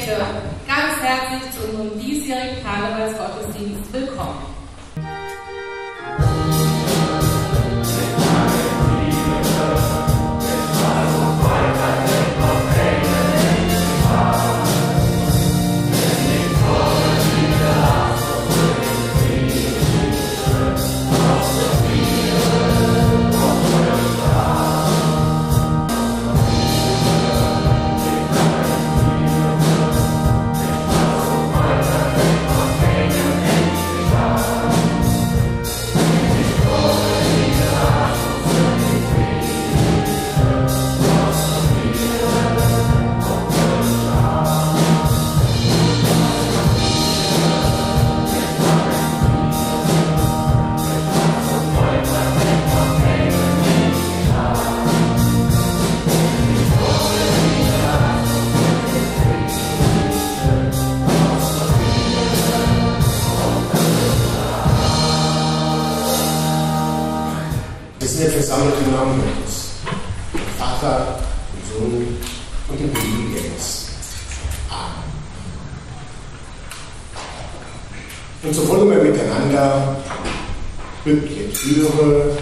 Jecke, ganz herzlich zu unserem diesjährigen Karnevalsgottesdienst willkommen. weiter Rückkehr führe,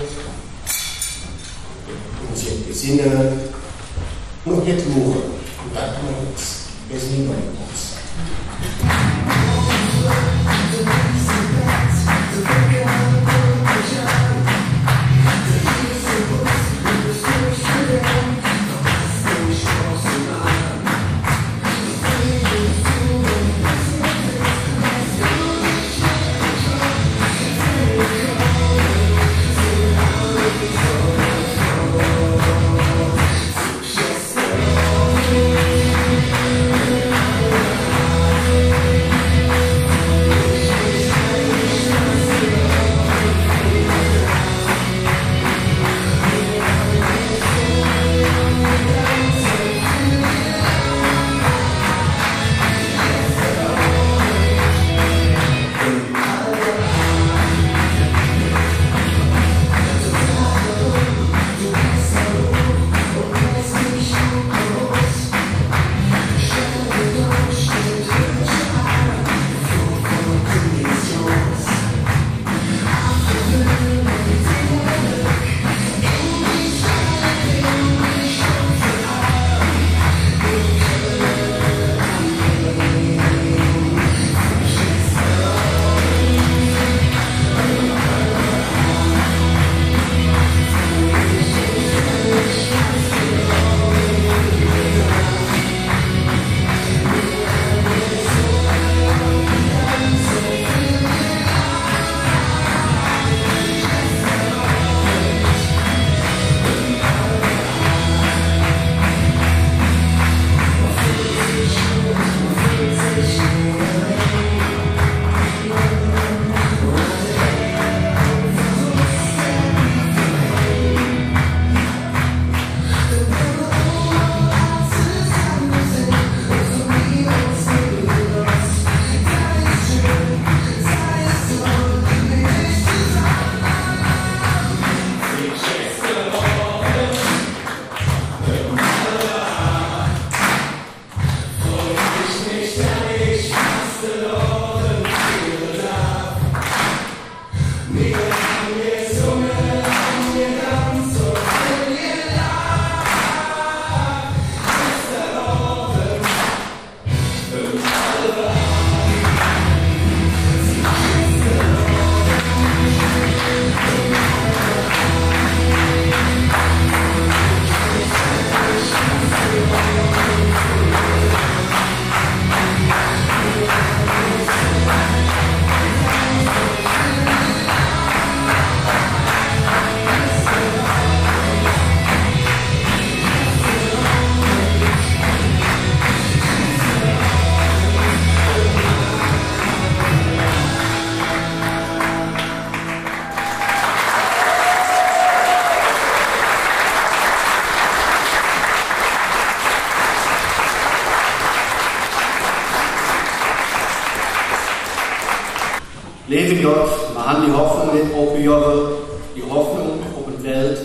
Leben Gott, wir haben die Hoffnung mit Opiowe, die Hoffnung auf eine Welt,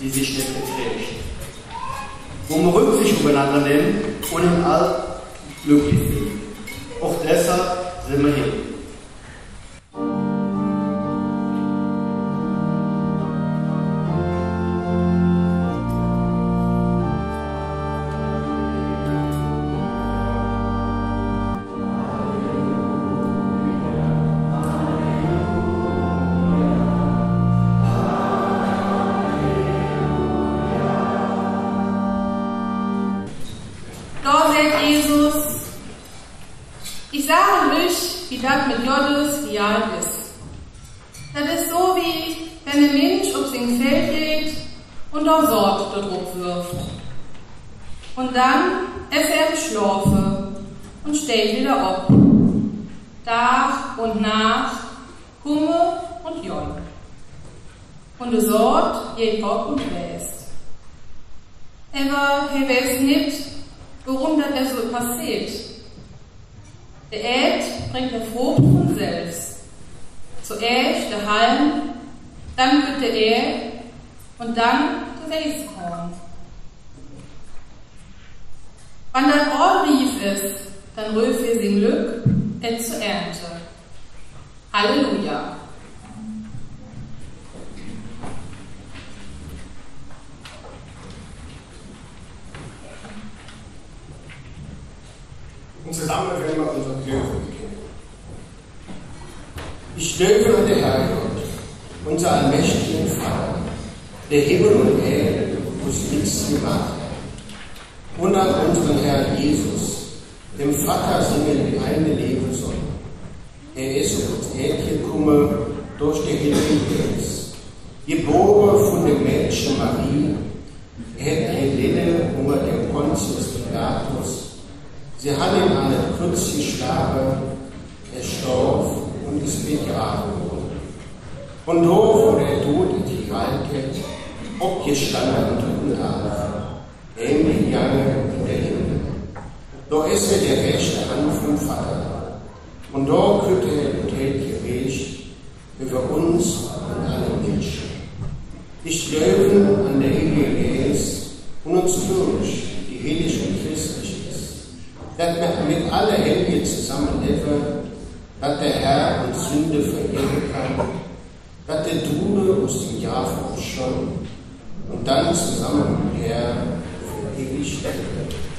die sich nicht beträgt. Wo wir Rücksicht übereinander nehmen und im All glücklich sind. Auch deshalb sind wir hier. Das mit Gottes Ideal ist. Das ist so wie wenn ein Mensch auf sein Feld geht und auch Sort dort wirft. Und dann es er schlafe und steht wieder auf. Tag und Nacht, Humme und Jon. Und der Sort geht ob und bläst. Aber er weiß nicht, warum das so passiert. Der Erd bringt der Frucht von selbst. Zuerst der Halm, dann wird der Erd und dann der Weißkorn. Wenn das Ohr rief ist, dann rüf wir sein Glück, et zur Ernte. Halleluja. Und zusammen werden wir unser Löwen bekennen. Ich löwe und der Herr Gott, unser allmächtigen Vater, der Himmel und Erde uns nichts gemacht. Und an unseren Herrn Jesus, dem Vater singen die eine Leben soll. Er ist uns Erdchen gekommen durch die Heilige Geist, geboren von dem Mädchen Marie, er hat Helene unter dem Pontius Pilatus Sie hat ihm an den Kreuz geschlagen, er starb und ist begraben worden. Und dort, wo der Tod in die Gewalt abgestanden und dritten auf, ähnlich Jange in der Himmel. Da ist er der rechte Hand vom Vater. Und da könnte er und hält Gericht über uns und alle Menschen. Ich glaube an der Heilige Geist und uns durch die heilige Christen dass wir mit aller Hände zusammenleben, dass der Herr uns Sünde vergeben kann, dass der Drude uns im Jahr schon und dann zusammen mit für ewig leben.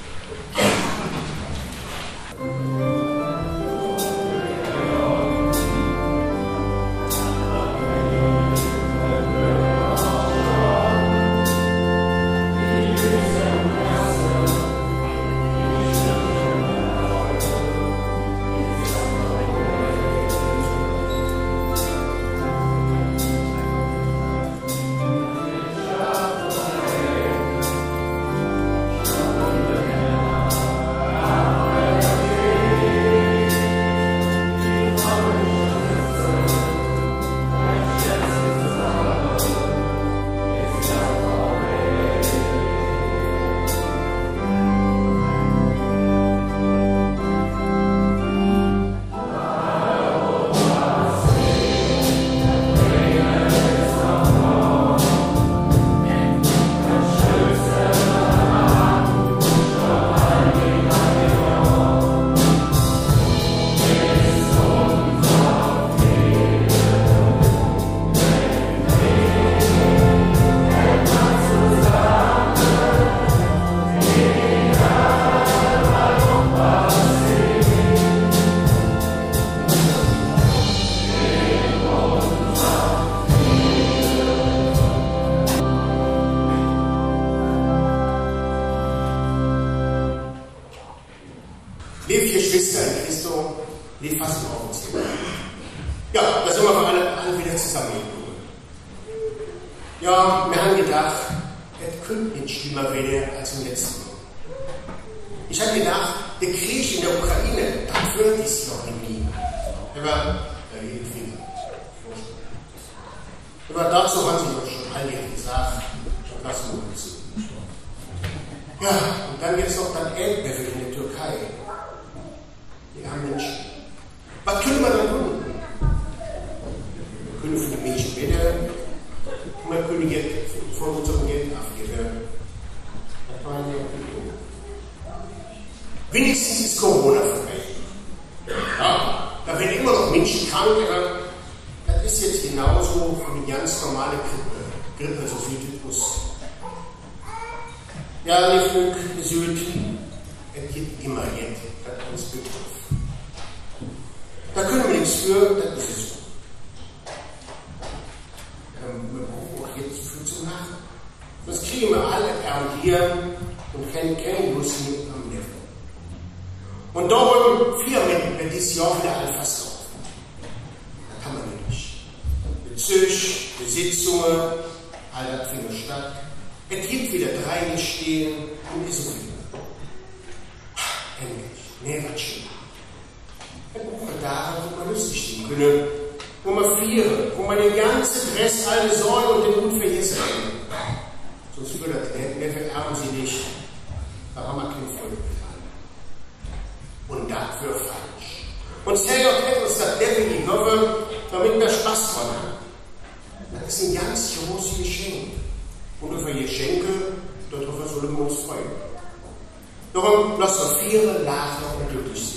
gedacht, es könnte nicht schlimmer werden als im letzten Mal. Ich habe gedacht, der Krieg in der Ukraine, da hört es noch in mir. Aber da nie. Über, Aber dazu haben sie doch schon einige gesagt, Ich habe das nur zu. Ja, und dann jetzt noch das Erdbeben in der Türkei. Die armen Menschen. Was können wir da tun? Wir können für die Menschen beten, Geld von unserem Geld abgeben. Das war ja Wenigstens ist Corona vorbei. Ja, da werden immer noch Menschen krank, aber das ist jetzt genauso wie eine ganz normale Grippe, Grippe so viel Typus. Ja, Völker, die Süden, es gibt immer jetzt, das uns betrifft. Da können wir nichts für, das ist es so. Ähm, wir brauchen auch jetzt viel zu machen. Das kriegen wir alle erodieren und kennen keine Lust mehr am Leben. Und darum Firmen wird dieses Jahr wieder drauf. Da kann man nicht. Bezüch, Besitzungen, all das findet statt. Es gibt wieder drei gestehen und ist wieder. Endlich, nee, was schön. Brauchen wir da, wo man lustig sein können, man vieren, wo man den ganzen Rest, alle Sorgen und den Mut vergessen kann. Sonst würde das nicht, mehr vererben sie nicht. Da haben wir kein Volk getan. Und wird falsch. Und Herrgott hat uns das definitiv hoffe, damit wir Spaß dran haben. Das ist ein ganz großes Geschenk. Und über Geschenke, darüber sollen wir uns freuen. Darum lasst uns vier lachen und glücklich sein.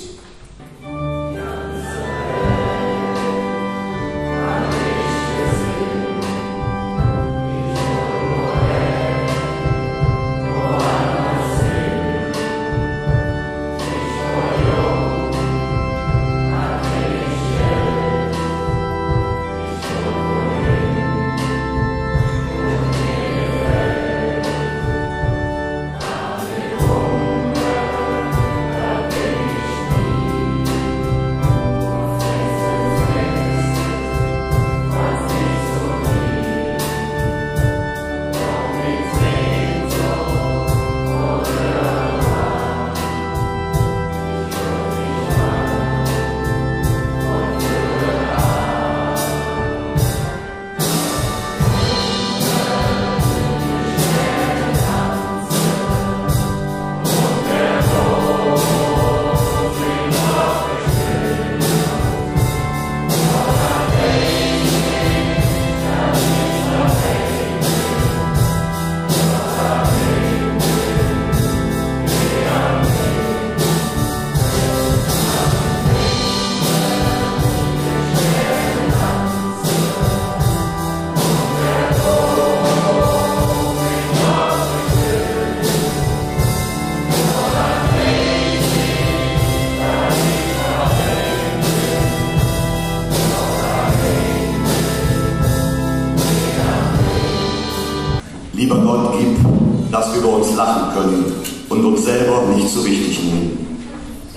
Lachen können und uns selber nicht so wichtig nehmen.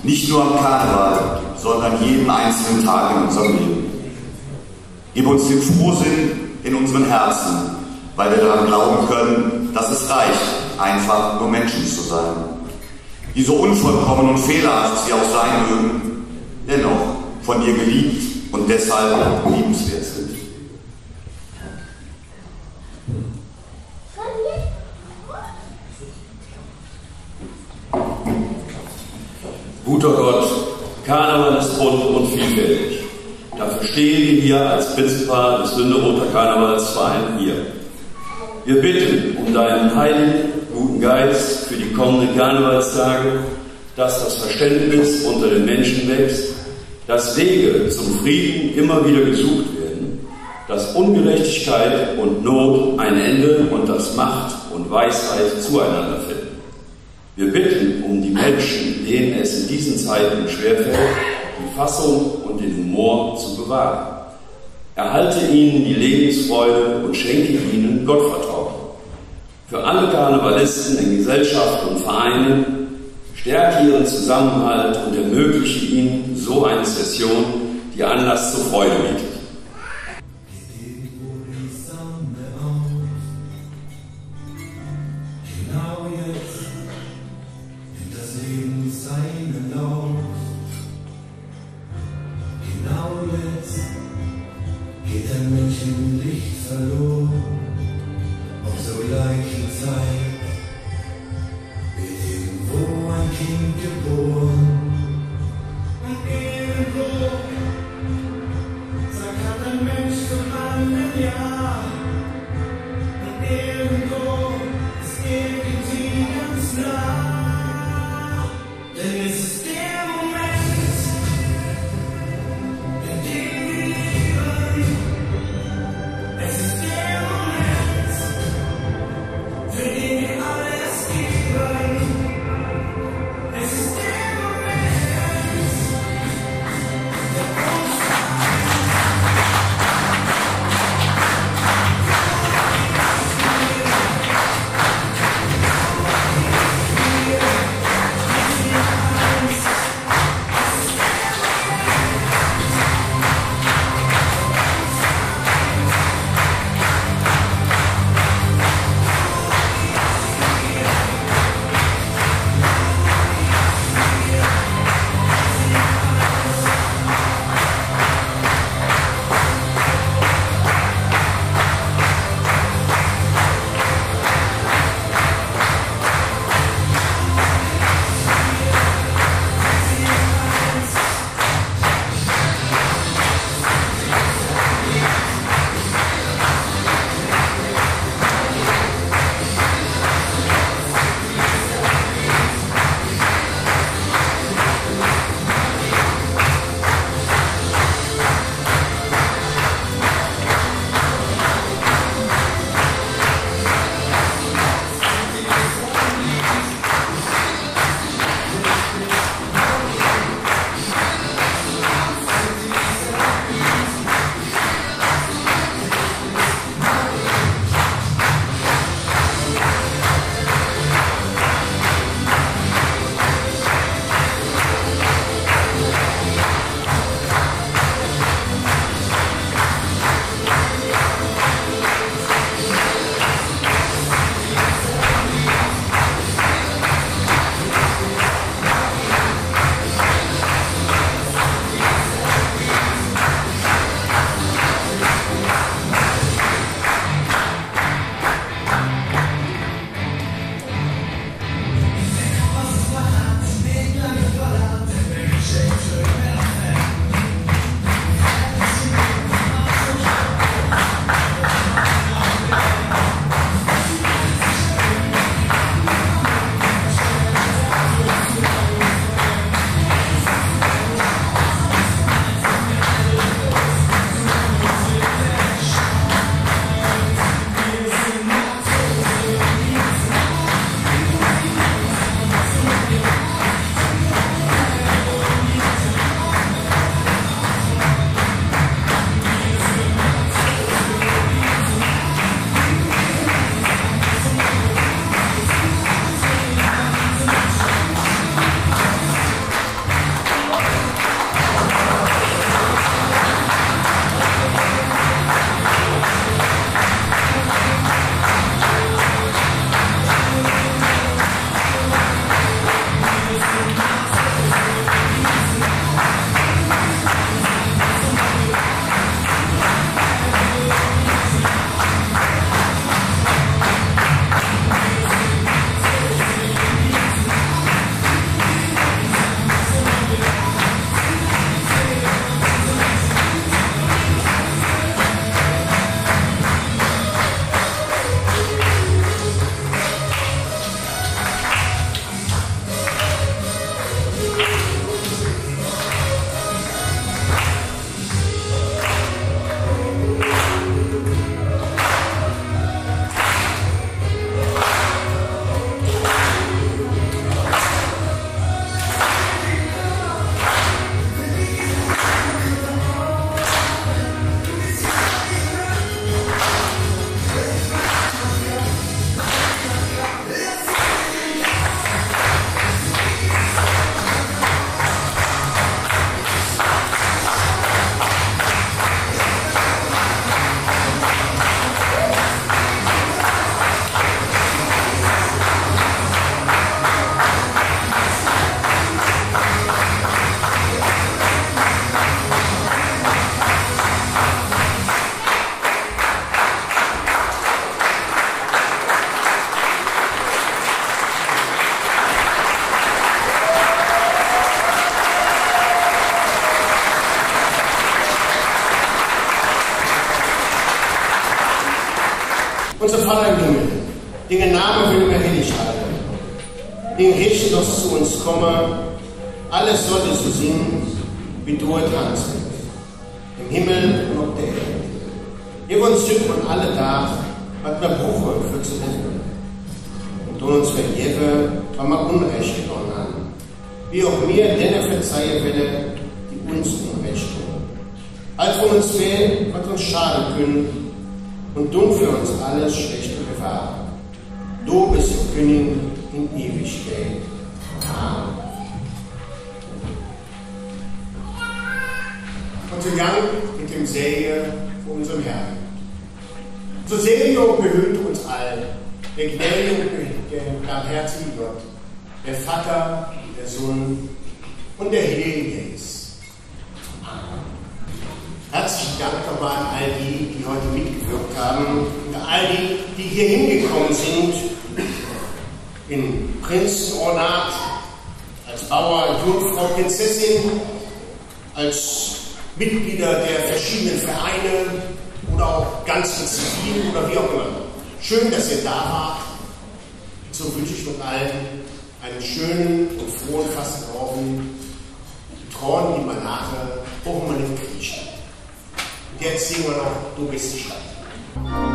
Nicht nur am Karneval, sondern jeden einzelnen Tag in unserem Leben. Gib uns den Frohsinn in unseren Herzen, weil wir daran glauben können, dass es reicht, einfach nur Menschen zu sein. Die so unvollkommen und fehlerhaft sie auch sein mögen, dennoch von dir geliebt und deshalb liebenswert sind. Guter Gott, Karneval ist bunt und vielfältig. Dafür stehen wir hier als Prinzipal des Sünderoter Karnevalsverein hier. Wir bitten um deinen heiligen, guten Geist für die kommenden Karnevalstage, dass das Verständnis unter den Menschen wächst, dass Wege zum Frieden immer wieder gesucht werden, dass Ungerechtigkeit und Not ein Ende und dass Macht und Weisheit zueinander finden. Wir bitten um die Menschen, denen es in diesen Zeiten schwerfällt, die Fassung und den Humor zu bewahren. Erhalte ihnen die Lebensfreude und schenke ihnen Gottvertrauen. Für alle Karnevalisten in Gesellschaft und Vereinen stärke ihren Zusammenhalt und ermögliche ihnen so eine Session, die Anlass zur Freude bietet. Und du für uns alles Schlechte bewahren. Du bist König in Ewigkeit. Amen. Und wir Gang mit dem Säge vor unserem Herrn. So segne und behüte uns all, der gnädige und barmherzige Gott, der Vater, der Sohn und der Heilige Geist. Amen. Herzlichen Dank nochmal an all die, die heute mitgewirkt haben, all die, die hier hingekommen sind, in Prinzenornat, als Bauer, Jungfrau, Prinzessin, als Mitglieder der verschiedenen Vereine oder auch ganz in Zivil oder wie auch immer. Schön, dass ihr da wart. So wünsche ich noch allen einen schönen und frohen. Die Trauen, die man nachher, brauchen wir nicht kriechen. Und jetzt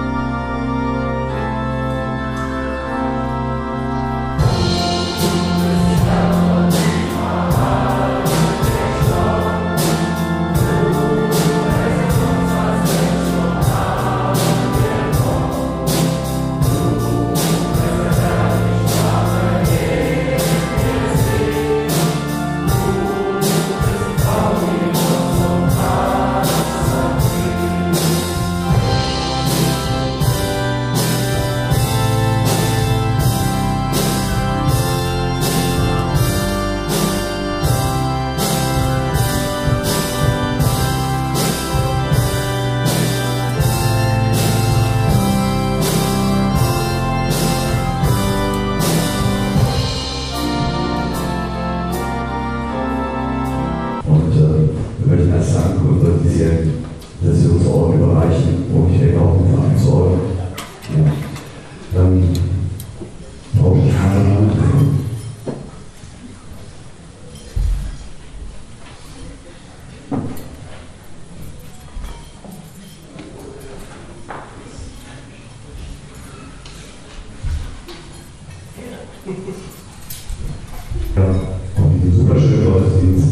und diesen super schönen Gottesdienst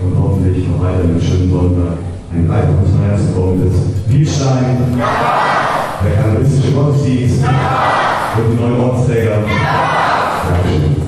und hoffentlich noch weiter mit schönen Sonntag ein weiteres ist. Bielstein, der kanalistische Gottesdienst und neuen Ortsträger. Dankeschön.